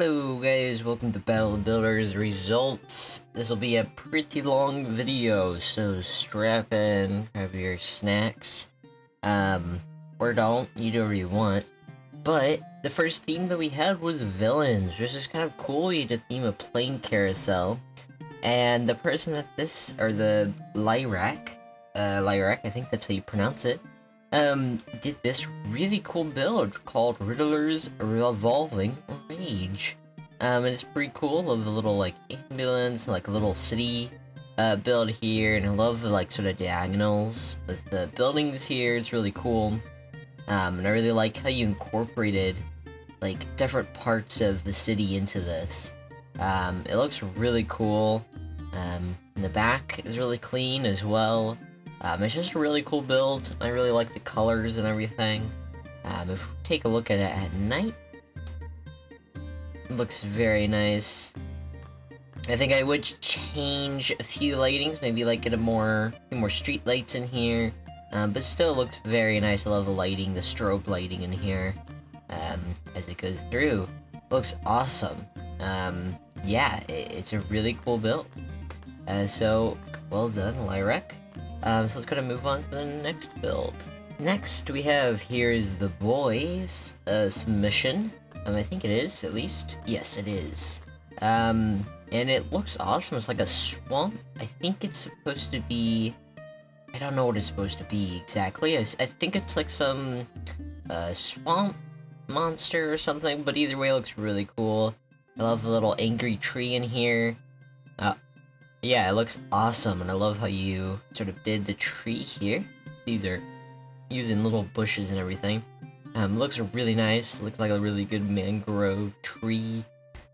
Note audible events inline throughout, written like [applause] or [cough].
Hello guys, welcome to Battle Builders results. This will be a pretty long video, so strap in, grab your snacks, um, or don't, you do whatever you want. But, the first theme that we had was villains, which is kind of cool, you had theme a plane carousel. And the person that this, or the Lyrak, uh, Lyrak, I think that's how you pronounce it, um, did this really cool build called Riddler's Revolving Rage. Um, and it's pretty cool. Love the little, like, ambulance, like, a little city, uh, build here, and I love the, like, sort of diagonals with the buildings here. It's really cool. Um, and I really like how you incorporated, like, different parts of the city into this. Um, it looks really cool. Um, the back is really clean as well. Um, it's just a really cool build. I really like the colors and everything. Um, if we take a look at it at night, it looks very nice. I think I would change a few lightings, maybe like get a more, a more street lights in here. Um, but still looks very nice. I love the lighting, the strobe lighting in here um, as it goes through. Looks awesome. Um, yeah, it, it's a really cool build. Uh, so, well done, Lyrek. Um, so let's kind of move on to the next build. Next, we have here's the boys uh, submission. Um, I think it is, at least. Yes, it is. Um, and it looks awesome. It's like a swamp. I think it's supposed to be... I don't know what it's supposed to be exactly. I, I think it's like some uh, swamp monster or something, but either way, it looks really cool. I love the little angry tree in here. Uh, yeah, it looks awesome, and I love how you sort of did the tree here. These are using little bushes and everything. Um, looks really nice. Looks like a really good mangrove tree.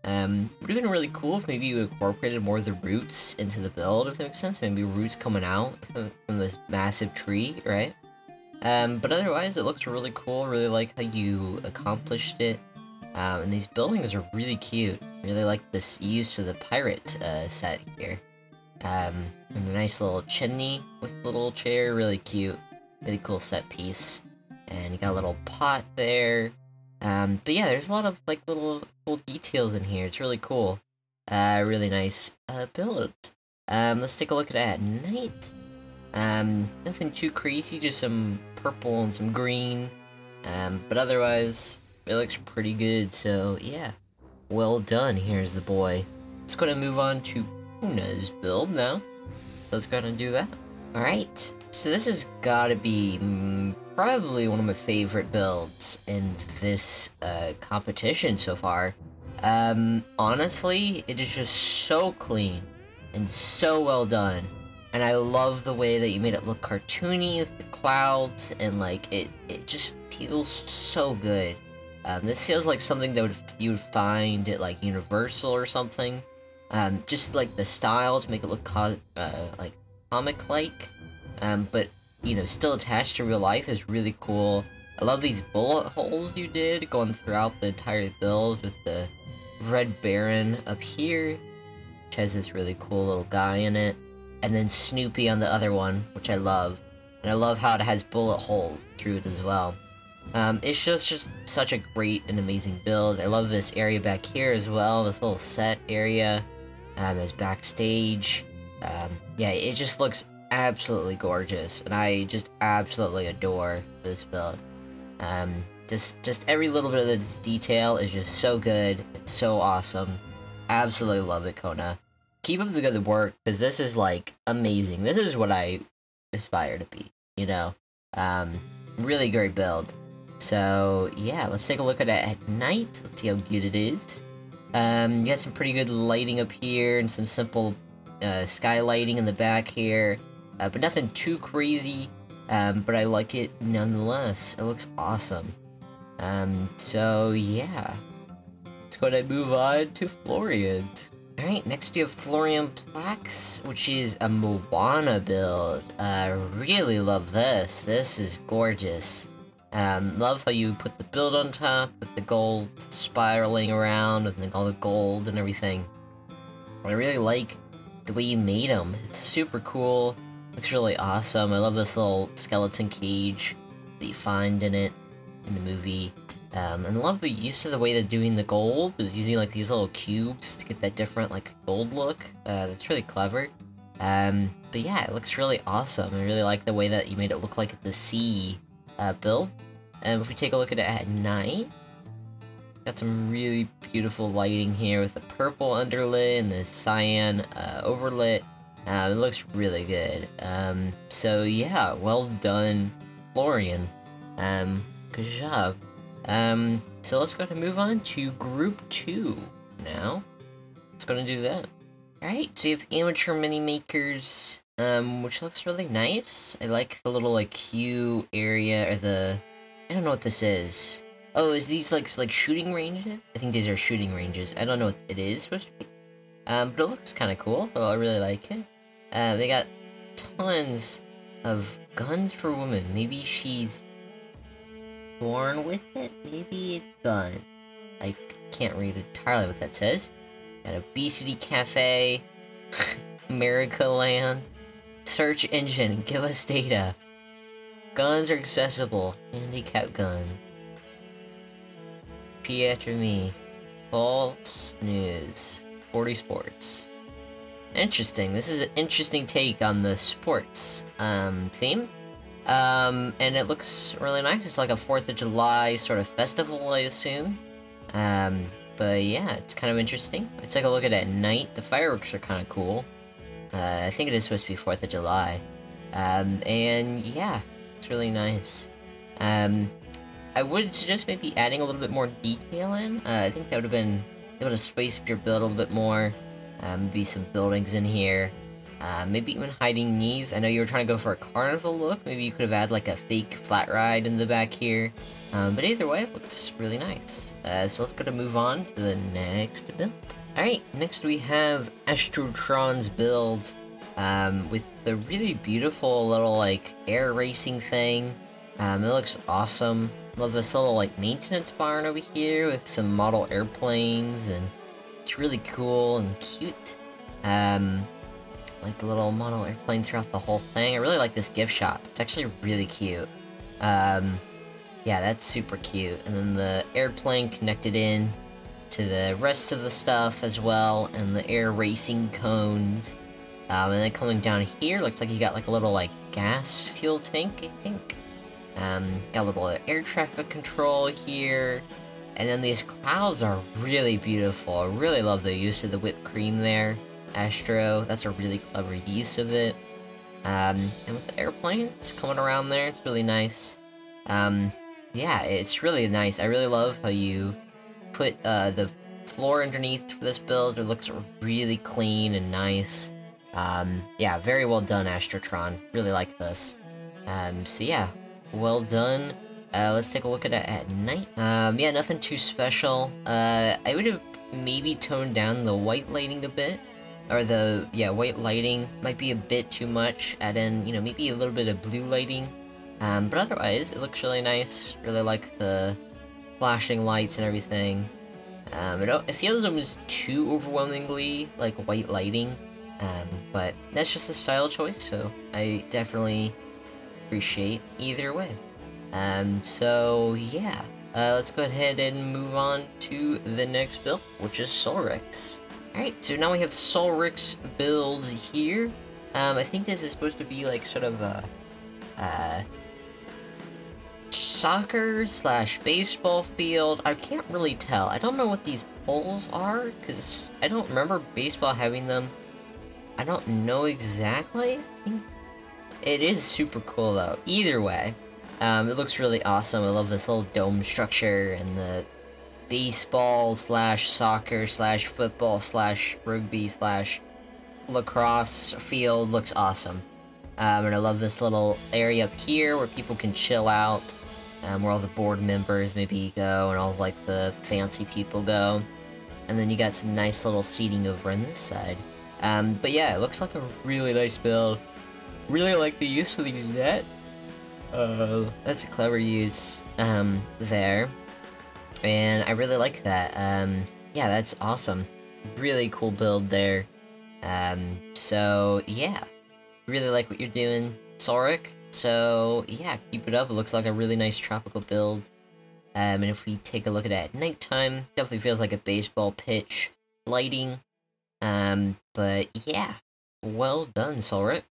Um, would have been really cool if maybe you incorporated more of the roots into the build, if that makes sense. Maybe roots coming out from, this massive tree, right? Um, but otherwise, it looks really cool. Really like how you accomplished it. Um, and these buildings are really cute. Really like this use of the pirate uh, set here. Um, and a nice little chimney with little chair, really cute. Really cool set piece. And you got a little pot there. Um, but yeah, there's a lot of like little cool details in here. It's really cool. Uh, really nice uh, build. Um, let's take a look at it at night. Um, nothing too crazy, just some purple and some green. Um, but otherwise, it looks pretty good, so yeah. Well done, here's the boy. Let's go to move on to Una's build now. Let's go and do that. Alright, so this has gotta be mm, probably one of my favorite builds in this uh, competition so far. Um, honestly, it is just so clean and so well done. And I love the way that you made it look cartoony with the clouds and like it, it just feels so good. Um, this feels like something that would you would find at like Universal or something. Um, just like the style to make it look uh, like comic-like, um, but you know, still attached to real life is really cool. I love these bullet holes you did going throughout the entire build with the Red Baron up here, which has this really cool little guy in it, and then Snoopy on the other one, which I love. And I love how it has bullet holes through it as well. Um, it's just, just such a great and amazing build. I love this area back here as well, this little set area um, as backstage. Um, yeah, it just looks absolutely gorgeous, and I just absolutely adore this build. Um, just, just every little bit of this detail is just so good, it's so awesome. Absolutely love it, Kona. Keep up the good work, because this is, like, amazing. This is what I aspire to be, you know? Um, really great build. So, yeah, let's take a look at it at night. Let's see how good it is. Um, you got some pretty good lighting up here and some simple uh, sky lighting in the back here, uh, but nothing too crazy. Um, but I like it nonetheless. It looks awesome. Um, so yeah. Let's go ahead and move on to Florian's. Alright, next we have Florian Plax, which is a Moana build. I uh, really love this. This is gorgeous. Um, love how you put the build on top with the gold spiraling around with all the gold and everything. I really like the way you made them. It's super cool. Looks really awesome. I love this little skeleton cage that you find in it in the movie. Um, and love the use of the way they're doing the gold, is using like these little cubes to get that different like gold look. Uh, that's really clever. Um, but yeah, it looks really awesome. I really like the way that you made it look like the sea uh. And if we take a look at it at night, got some really beautiful lighting here with the purple underlay and the cyan uh, overlit. Uh, it looks really good. Um, so yeah, well done, Florian. Um, good job. Um, so let's go and move on to group two now. Let's go and do that. Alright, so you have amateur mini makers, um, which looks really nice. I like the little, like, queue area, or the... I don't know what this is. Oh, is these, like, like shooting ranges? I think these are shooting ranges. I don't know what it is supposed to be. Um, but it looks kind of cool. Oh, I really like it. Uh, they got tons of guns for women. Maybe she's born with it? Maybe it's gun. I can't read entirely what that says. Got Obesity Cafe, [laughs] America Land, search engine, give us data. Guns are accessible, handicap gun. P after me. False news. 40 sports. Interesting. This is an interesting take on the sports um, theme. Um, and it looks really nice. It's like a 4th of July sort of festival, I assume. Um, but yeah, it's kind of interesting. Let's take a look at it at night. The fireworks are kind of cool. Uh, I think it is supposed to be 4th of July. Um, and yeah, it's really nice. Um, I would suggest maybe adding a little bit more detail in. Uh, I think that would have been able to spice up your build a little bit more. Um, maybe some buildings in here. Uh, maybe even hiding knees. I know you were trying to go for a carnival look. Maybe you could have had like a fake flat ride in the back here. Um, but either way, it looks really nice. Uh, so let's go to move on to the next build. Alright, next we have Astrotron's build um, with the really beautiful little like air racing thing. Um, it looks awesome. Love this little like maintenance barn over here with some model airplanes and it's really cool and cute. Um, like the little model airplane throughout the whole thing. I really like this gift shop. It's actually really cute. Um, yeah, that's super cute. And then the airplane connected in to the rest of the stuff as well, and the air racing cones. Um, and then coming down here, looks like you got like a little like gas fuel tank, I think. Um, got a little air traffic control here. And then these clouds are really beautiful. I really love the use of the whipped cream there. Astro, that's a really clever use of it. Um, and with the airplane, it's coming around there, it's really nice. Um, yeah, it's really nice. I really love how you put uh, the floor underneath for this build. It looks really clean and nice. Um, yeah, very well done, Astrotron. Really like this. Um, so yeah, well done. Uh, let's take a look at it at night. Um, yeah, nothing too special. Uh, I would have maybe toned down the white lighting a bit. Or the, yeah, white lighting might be a bit too much. Add in, you know, maybe a little bit of blue lighting. Um, but otherwise, it looks really nice. Really like the flashing lights and everything. Um, it, it feels almost too overwhelmingly like white lighting. Um, but that's just a style choice, so I definitely appreciate either way. Um, so yeah, uh, let's go ahead and move on to the next build, which is Solrix. Alright, so now we have Solrix builds here. Um, I think this is supposed to be like sort of a, uh, soccer slash baseball field. I can't really tell. I don't know what these poles are, because I don't remember baseball having them. I don't know exactly. It is super cool though. Either way, um, it looks really awesome. I love this little dome structure and the baseball slash soccer slash football slash rugby slash lacrosse field looks awesome. Um, and I love this little area up here where people can chill out, um, where all the board members maybe go and all like the fancy people go. And then you got some nice little seating over on this side. Um, but yeah, it looks like a really nice build. Really like the use of these net. Uh, that's a clever use um, there. And I really like that. Um, yeah, that's awesome. Really cool build there. Um, so, yeah. Really like what you're doing, Solric. So, yeah, keep it up. It looks like a really nice tropical build. Um, and if we take a look at it at nighttime, definitely feels like a baseball pitch lighting. Um, but yeah, well done, Solrit.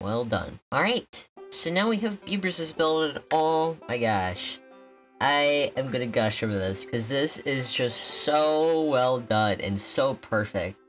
Well done. Alright, so now we have Beaver's build. Oh my gosh. I am gonna gush over this, because this is just so well done and so perfect.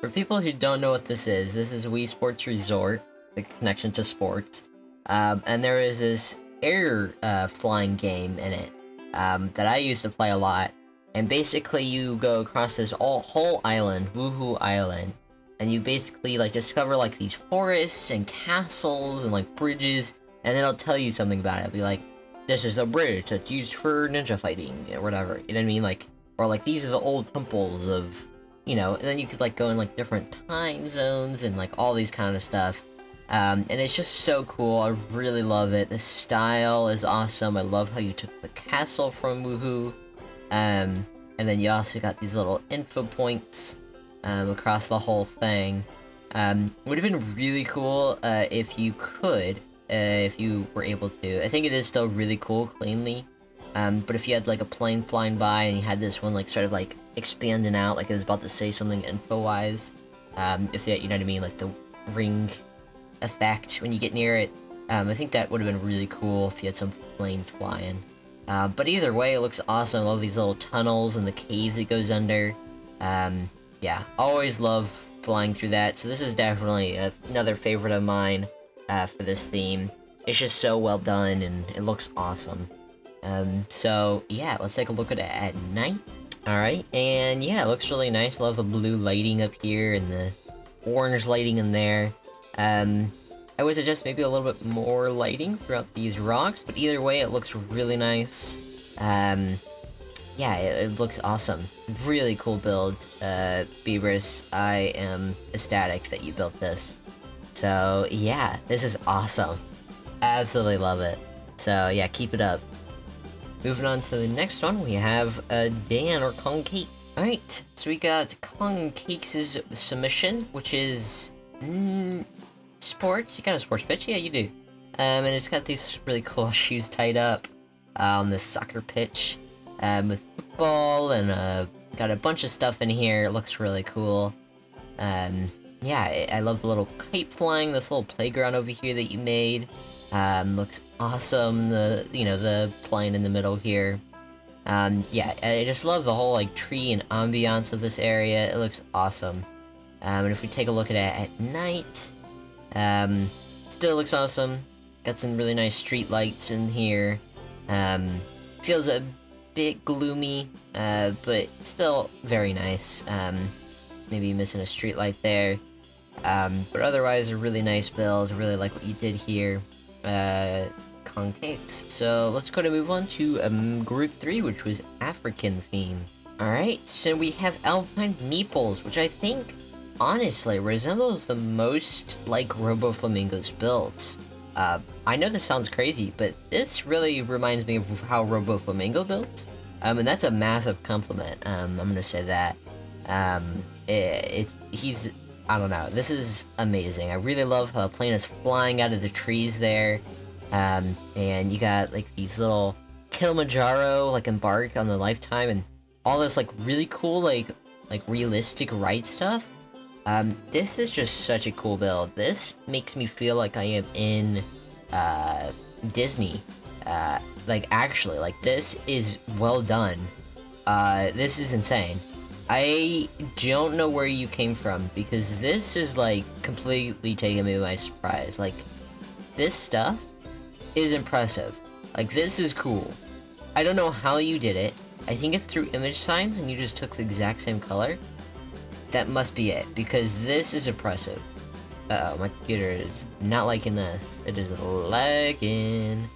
For people who don't know what this is, this is Wii Sports Resort, the connection to sports. Um, and there is this air uh, flying game in it um, that I used to play a lot. And basically you go across this all, whole island, Wuhu Island, and you basically like discover like these forests and castles and like bridges, and then it'll tell you something about it. It'll be like, this is the bridge that's used for ninja fighting or whatever. You know what I mean? Like, or like these are the old temples of, you know. And then you could like go in like different time zones and like all these kind of stuff. Um, and it's just so cool. I really love it. The style is awesome. I love how you took the castle from Wuhu. Um, and then you also got these little info points um, across the whole thing. Um, would have been really cool uh, if you could uh, if you were able to. I think it is still really cool, cleanly. Um, but if you had like a plane flying by and you had this one like sort of like expanding out, like it was about to say something info-wise, um, if that, you know what I mean, like the ring effect when you get near it, um, I think that would have been really cool if you had some planes flying. Uh, but either way, it looks awesome. I love these little tunnels and the caves it goes under. Um, yeah, always love flying through that. So this is definitely another favorite of mine uh, for this theme. It's just so well done and it looks awesome. Um, so yeah, let's take a look at it at night. Alright, and yeah, it looks really nice. Love the blue lighting up here and the orange lighting in there. Um, I would suggest maybe a little bit more lighting throughout these rocks, but either way, it looks really nice. Um, yeah, it, it looks awesome. Really cool build, uh, Beaverus. I am ecstatic that you built this. So yeah, this is awesome. Absolutely love it. So yeah, keep it up. Moving on to the next one, we have uh, Dan or Kong Cake. Alright, so we got Kong Cakes' submission, which is... Mm, sports? You got a sports pitch? Yeah, you do. Um, and it's got these really cool [laughs] shoes tied up on this soccer pitch um, with football and uh, got a bunch of stuff in here. It looks really cool. Um, yeah, I, I, love the little kite flying, this little playground over here that you made. Um, looks awesome, the, you know, the plane in the middle here. Um, yeah, I just love the whole, like, tree and ambiance of this area. It looks awesome. Um, and if we take a look at it at night, um, still looks awesome. Got some really nice street lights in here. Um, feels a bit gloomy, uh, but still very nice. Um, maybe missing a street light there. Um, but otherwise, a really nice build. Really like what you did here. Uh. So let's go to move on to um, group 3, which was African theme. Alright, so we have Alpine Meeples, which I think, honestly, resembles the most like Robo Flamingo's builds. Uh, I know this sounds crazy, but this really reminds me of how Robo Flamingo builds. Um, and that's a massive compliment, um, I'm gonna say that. Um, it, it, he's I don't know. This is amazing. I really love how the plane is flying out of the trees there. Um, and you got like these little Kilimanjaro like embark on the lifetime and all this like really cool like like realistic ride stuff. Um, this is just such a cool build. This makes me feel like I am in uh, Disney. Uh, like actually, like this is well done. Uh, this is insane. I don't know where you came from, because this is, like, completely taking me by surprise. Like, this stuff is impressive. Like, this is cool. I don't know how you did it. I think it's through image signs and you just took the exact same color. That must be it, because this is impressive. Uh oh my computer is not liking this. It is lagging.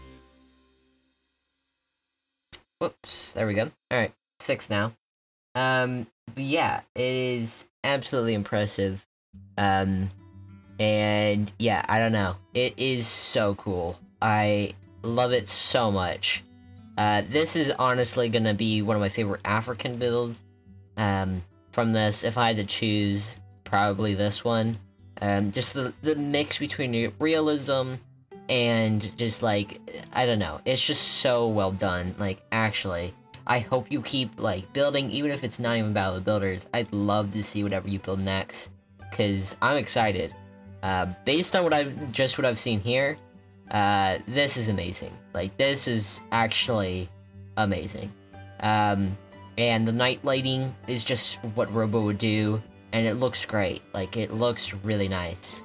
Whoops, there we go. Alright, six now. Um, but yeah, it is absolutely impressive. Um, and yeah, I don't know. It is so cool. I love it so much. Uh, this is honestly gonna be one of my favorite African builds. Um, from this, if I had to choose, probably this one. Um, just the, the mix between realism and just like, I don't know, it's just so well done, like, actually. I hope you keep, like, building, even if it's not even Battle of the Builders. I'd love to see whatever you build next, because I'm excited. Uh, based on what I've, just what I've seen here, uh, this is amazing. Like, this is actually amazing. Um, and the night lighting is just what Robo would do, and it looks great. Like, it looks really nice.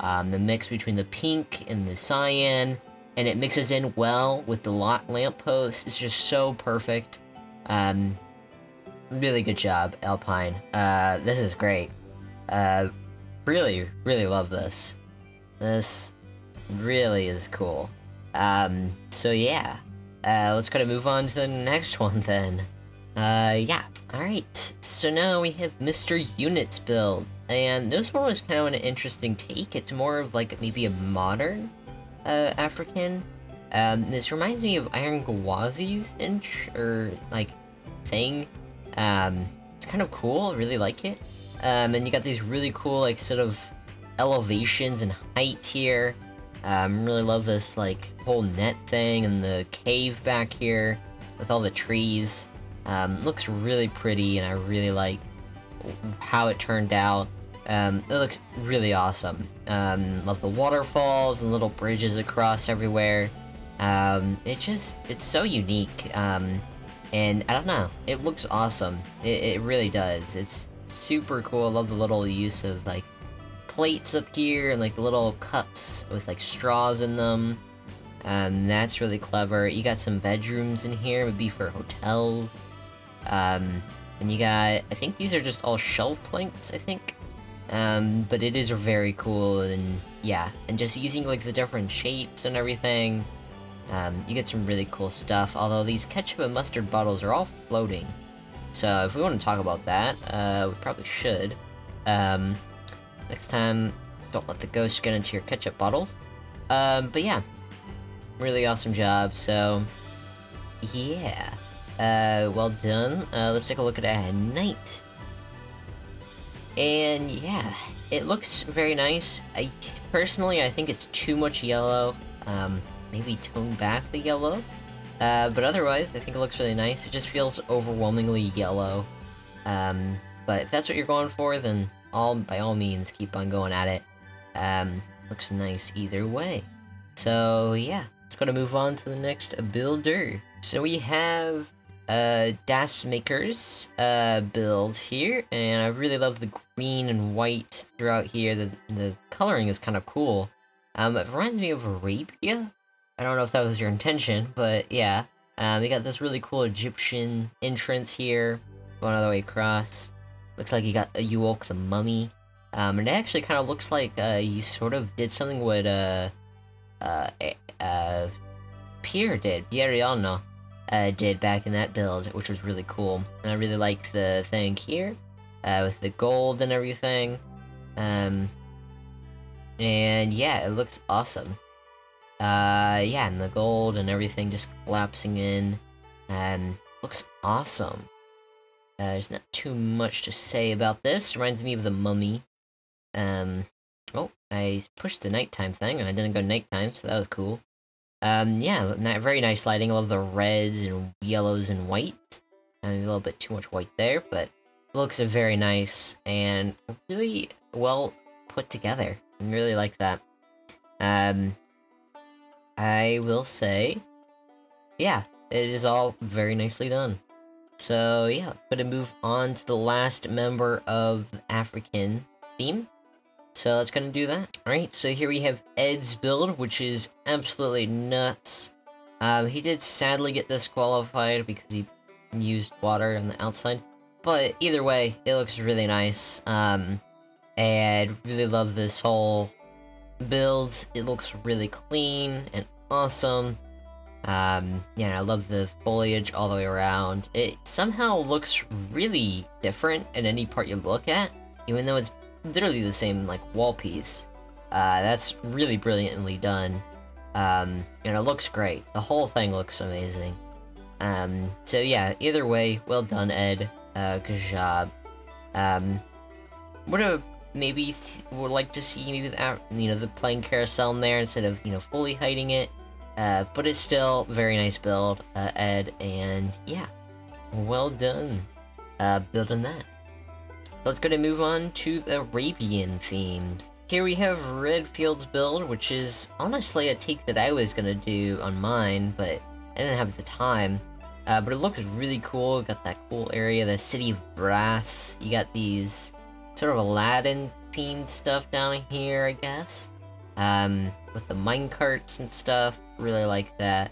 Um, the mix between the pink and the cyan, and it mixes in well with the lot lamppost. It's just so perfect. Um, really good job, Alpine. Uh, this is great. Uh, really, really love this. This really is cool. Um, so yeah. Uh, let's kind of move on to the next [laughs] one then. Uh, yeah. Alright, so now we have Mr. Units build. And this one was kind of an interesting take. It's more of like maybe a modern uh, African. Um, this reminds me of Iron Gwazi's inch or like thing. Um, it's kind of cool. I really like it. Um, and you got these really cool like sort of elevations and height here. Um, really love this like whole net thing and the cave back here with all the trees. Um, looks really pretty and I really like how it turned out. Um, it looks really awesome. Um, love the waterfalls and little bridges across everywhere. Um, it just, it's so unique. Um, and I don't know, it looks awesome. It, it really does. It's super cool. I love the little use of like plates up here and like little cups with like straws in them. Um, that's really clever. You got some bedrooms in here, would be for hotels. Um, and you got, I think these are just all shelf planks, I think. Um, but it is very cool, and yeah, and just using like the different shapes and everything, um, you get some really cool stuff, although these ketchup and mustard bottles are all floating. So if we want to talk about that, uh, we probably should. Um, next time, don't let the ghost get into your ketchup bottles. Um, but yeah, really awesome job, so yeah. Uh, well done. Uh, let's take a look at a night. And yeah, it looks very nice. I personally, I think it's too much yellow. Um, maybe tone back the yellow. Uh, but otherwise, I think it looks really nice. It just feels overwhelmingly yellow. Um, but if that's what you're going for, then all by all means, keep on going at it. Um, looks nice either way. So yeah, let's go to move on to the next builder. So we have uh, Das Makers uh, build here, and I really love the green and white throughout here. The, the coloring is kind of cool. Um, it reminds me of Arabia. I don't know if that was your intention, but yeah. Um, we got this really cool Egyptian entrance here, going all the way across. Looks like you got you woke the mummy. Um, and it actually kind of looks like uh, you sort of did something what uh, uh, uh, Pierre did, Pieriano uh, did back in that build, which was really cool. And I really liked the thing here, uh, with the gold and everything. Um, and yeah, it looks awesome. Uh, yeah, and the gold and everything just collapsing in, and looks awesome. Uh, there's not too much to say about this. Reminds me of the mummy. Um, oh, I pushed the nighttime thing, and I didn't go nighttime, so that was cool. Um, yeah, very nice lighting. I love the reds and yellows and white. a little bit too much white there, but looks very nice and really well put together. I really like that. Um, I will say, yeah, it is all very nicely done. So yeah, gonna move on to the last member of African theme. So let's gonna do that. Alright, so here we have Ed's build, which is absolutely nuts. Um, he did sadly get disqualified because he used water on the outside. But either way, it looks really nice. Um, and really love this whole build. It looks really clean and awesome. Um, yeah, I love the foliage all the way around. It somehow looks really different in any part you look at, even though it's literally the same, like, wall piece. Uh, that's really brilliantly done. Um, and it looks great. The whole thing looks amazing. Um, so yeah, either way, well done, Ed. Uh, good job. Um, what a maybe would like to see maybe the, you know the playing carousel in there instead of you know fully hiding it. Uh, but it's still very nice build, uh, Ed, and yeah, well done uh, building that. Let's go to move on to the Arabian themes. Here we have Redfield's build, which is honestly a take that I was gonna do on mine, but I didn't have the time. Uh, but it looks really cool. Got that cool area, the City of Brass. You got these sort of Aladdin themed stuff down here, I guess. Um, with the minecarts and stuff. Really like that.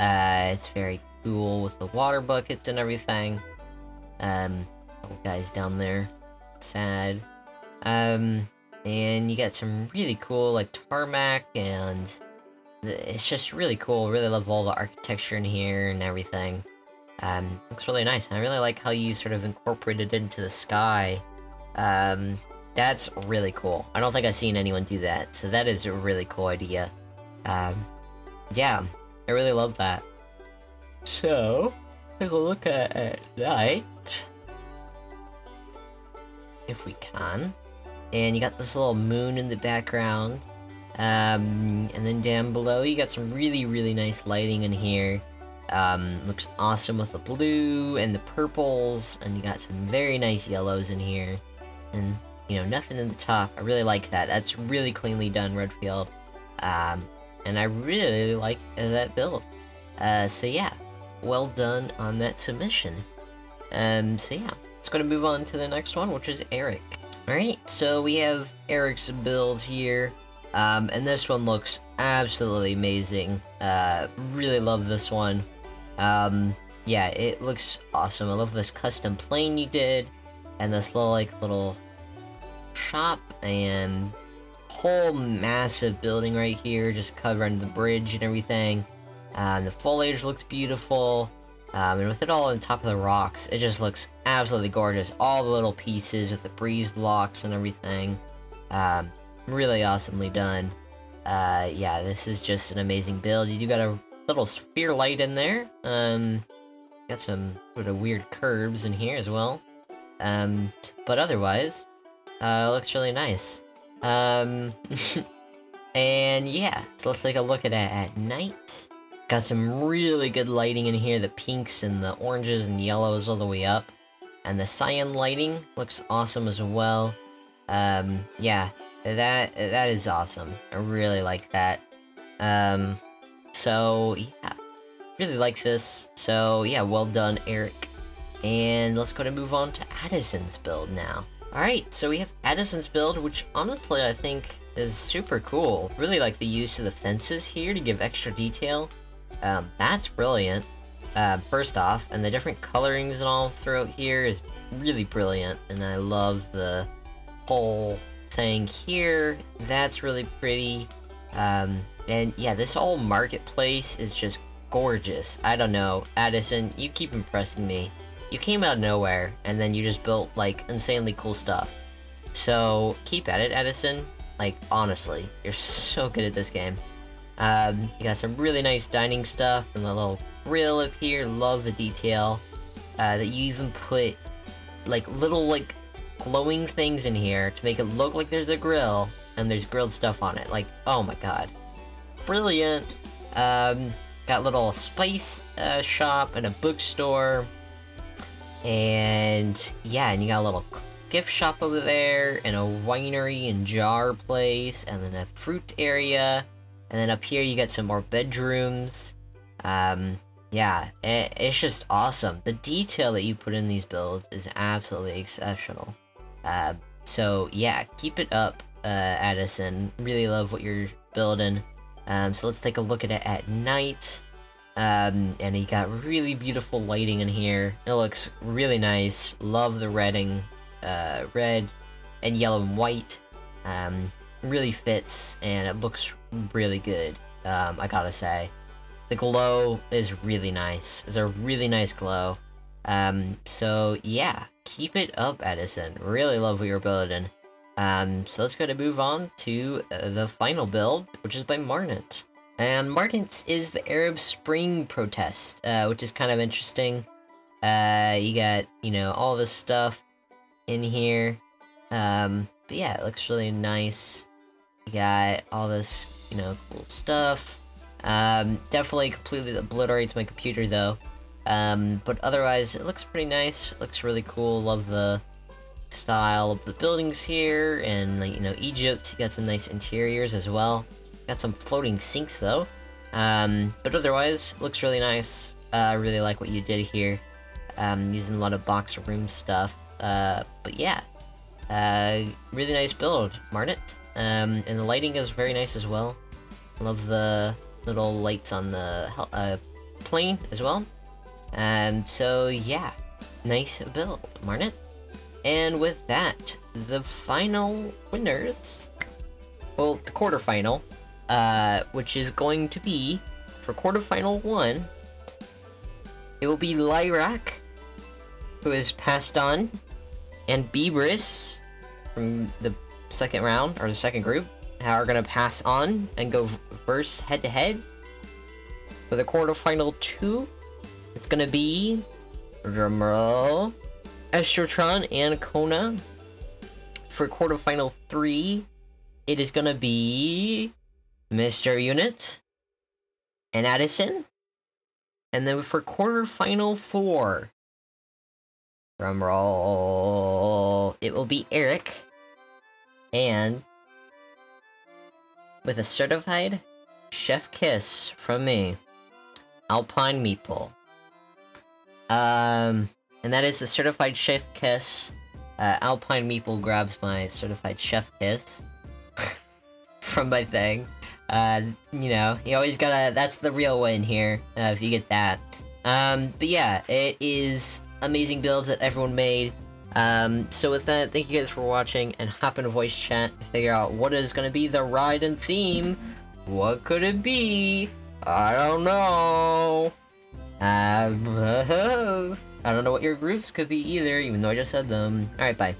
Uh, it's very cool with the water buckets and everything. Um, guys down there. Sad. Um, and you got some really cool, like, tarmac, and it's just really cool. Really love all the architecture in here and everything. Um, looks really nice. I really like how you sort of incorporated it into the sky. Um, that's really cool. I don't think I've seen anyone do that, so that is a really cool idea. Um, yeah, I really love that. So, take a look at, at night. If we can. And you got this little moon in the background. Um, and then down below, you got some really, really nice lighting in here. Um, looks awesome with the blue and the purples, and you got some very nice yellows in here. And, you know, nothing in the top. I really like that. That's really cleanly done, Redfield. Um, and I really like that build. Uh, so yeah, well done on that submission. Um, so yeah, let's go to move on to the next one, which is Eric. Alright, so we have Eric's build here. Um, and this one looks absolutely amazing. Uh, really love this one. Um, yeah, it looks awesome. I love this custom plane you did, and this little, like, little shop, and whole massive building right here, just covering the bridge and everything. Um, the foliage looks beautiful, um, and with it all on top of the rocks, it just looks absolutely gorgeous. All the little pieces with the breeze blocks and everything. Um, really awesomely done. Uh, yeah, this is just an amazing build. You do got a little sphere light in there. Um, got some sort of weird curves in here as well. Um, but otherwise, uh, looks really nice. Um, [laughs] and yeah, so let's take a look at it at night. Got some really good lighting in here, the pinks and the oranges and yellows all the way up. And the cyan lighting looks awesome as well. Um, yeah, that that is awesome. I really like that. Um, so yeah, really like this. So yeah, well done, Eric. And let's go to move on to Addison's build now. Alright, so we have Addison's build, which honestly I think is super cool. Really like the use of the fences here to give extra detail. Um, that's brilliant. Uh, first off, and the different colorings and all throughout here is really brilliant, and I love the whole thing here. That's really pretty. Um, and yeah, this whole marketplace is just gorgeous. I don't know, Addison, you keep impressing me. You came out of nowhere, and then you just built, like, insanely cool stuff. So, keep at it, Addison. Like, honestly, you're so good at this game. Um, you got some really nice dining stuff, and the little grill up here, love the detail. Uh, that you even put, like, little, like, glowing things in here to make it look like there's a grill and there's grilled stuff on it. Like, oh my god. Brilliant. Um, got little spice uh, shop and a bookstore. And yeah, and you got a little gift shop over there and a winery and jar place and then a fruit area. And then up here you get some more bedrooms. Um, yeah, it, it's just awesome. The detail that you put in these builds is absolutely exceptional. Uh, so yeah, keep it up, uh, Addison. Really love what you're building. Um, so let's take a look at it at night. Um, and he got really beautiful lighting in here. It looks really nice. Love the redding, uh, red and yellow and white. Um, really fits and it looks really good. Um, I gotta say. The glow is really nice. It's a really nice glow. Um, so yeah, keep it up, Addison. Really love what you're building. Um, so let's go to move on to uh, the final build, which is by Marnit. And Marnit is the Arab Spring protest, uh, which is kind of interesting. Uh, you got, you know, all this stuff in here. Um, but yeah, it looks really nice. Got all this, you know, cool stuff. Um, definitely completely obliterates my computer though. Um, but otherwise, it looks pretty nice. It looks really cool. Love the style of the buildings here, and like, you know, Egypt. Got some nice interiors as well. Got some floating sinks though. Um, but otherwise, looks really nice. Uh, I really like what you did here. Um, using a lot of box room stuff. Uh, but yeah, uh, really nice build, Marnet. Um, and the lighting is very nice as well. Love the little lights on the uh, plane as well. Um, so yeah, nice build, Marnet. And with that, the final winners, well, the quarterfinal, uh, which is going to be, for quarterfinal one, it will be Lyrak, has passed on, and Beebris from the second round, or the second group, are gonna pass on and go first head to head. For the quarterfinal two, it's gonna be drumroll, Astrotron and Kona. For quarterfinal three, it is gonna be Mr. Unit and Addison. And then for quarterfinal four, drumroll, it will be Eric and with a certified chef kiss from me, Alpine Meeple. Um, and that is the certified chef kiss. Uh, Alpine Meeple grabs my certified chef kiss [laughs] from my thing. Uh, you know, you always gotta, that's the real win here, uh, if you get that. Um, but yeah, it is amazing builds that everyone made. Um, so with that, thank you guys for watching, and hop in a voice chat to figure out what is gonna be the ride and theme. What could it be? I don't know. Um, [laughs] I don't know what your groups could be either, even though I just said them. Alright, bye.